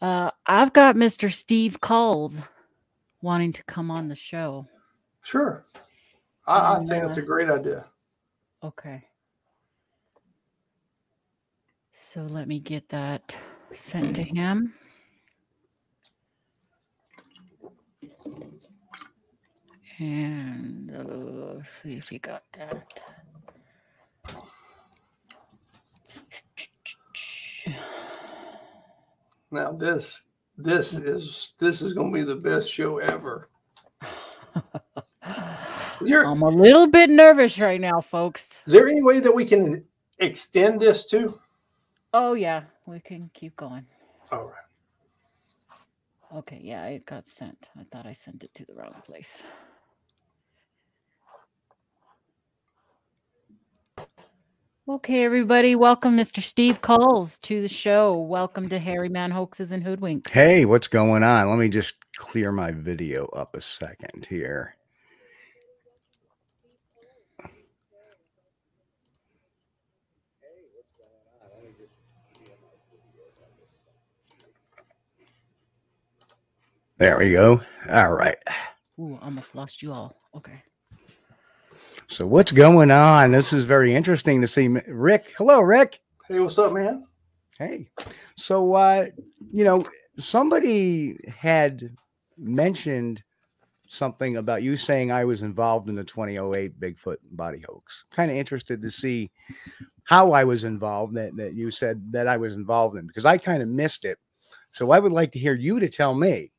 Uh, I've got Mr. Steve Kulls wanting to come on the show. Sure. I, I think it's uh, a great idea. Okay. So let me get that sent to him. And uh, see if he got that. Now this this mm. is this is going to be the best show ever. You're, I'm a little bit nervous right now, folks. is there any way that we can extend this to? Oh, yeah, we can keep going. All right. Okay, yeah, it got sent. I thought I sent it to the wrong place. Okay, everybody, welcome Mr. Steve Kulls to the show. Welcome to Hairyman Hoaxes and Hoodwinks. Hey, what's going on? Let me just clear my video up a second here. There we go. All right. Ooh, almost lost you all. Okay. So what's going on? This is very interesting to see. Rick, hello, Rick. Hey, what's up, man? Hey. So uh, you know, somebody had mentioned something about you saying I was involved in the 2008 Bigfoot body hoax. Kind of interested to see how I was involved that, that you said that I was involved in because I kind of missed it. So I would like to hear you to tell me.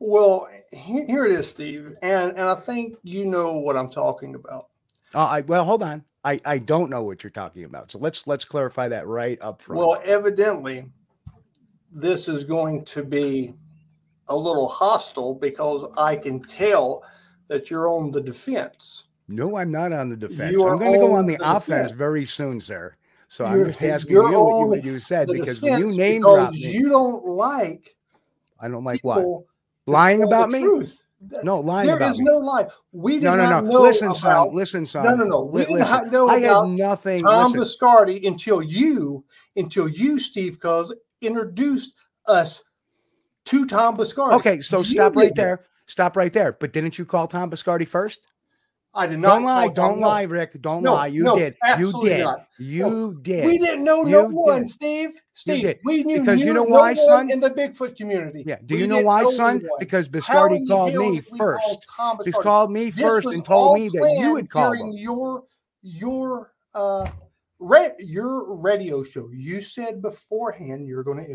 Well, he- here it is, Steve, and and I think you know what I'm talking about. Uh, I, well, hold on. I, I don't know what you're talking about. So let's let's clarify that right up front. Well, evidently, this is going to be a little hostile because I can tell that you're on the defense. no, I'm not on the defense. You are I'm going to go on the, the offense defense. very soon, sir. So I'm You're- just asking you're what you, you said because you name because me, you don't like I don't like what lying about me. Truth. No, lying There about is me. no lie. We did no, no, not no. know Listen, about son. Listen, son. no, no, no. We listen. ha- know I had about nothing. Tom listen, Biscardi until you, until you, Steve Kulls, introduced us to Tom Biscardi. okay, so You stop right there. Stop right there. But didn't you call Tom Biscardi first? I did not. Don't lie. Don't no. lie, Rick. Don't No, lie. You no, did. You did. not. You did. We didn't know no You one. Steve. Steve, we knew Because you know no why, son? in the Bigfoot community. Yeah. Do We you know why, son? Because Biscardi called me did first. He called me This first and told me that you planned would call during him. your your uh re- your radio show. You said beforehand you're going to